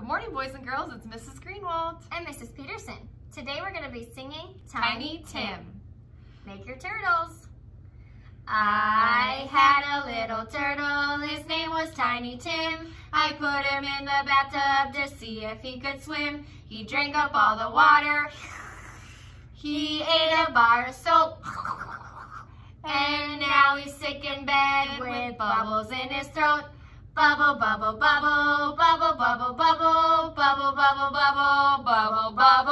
Good morning, boys and girls. It's Mrs. Greenwaldt. And Mrs. Petersen. Today we're going to be singing Tiny Tim. Make your turtles. I had a little turtle, his name was Tiny Tim. I put him in the bathtub to see if he could swim. He drank up all the water. He ate a bar of soap. And now he's sick in bed with bubbles in his throat. Bubble, bubble, bubble, bubble, bubble, bubble, bubble, bubble, bubble, bubble, bubble,